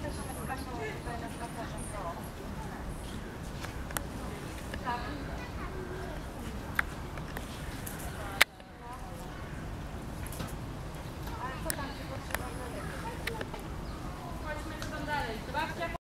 Zapraszamy z Kasią tutaj na spacer. Tak.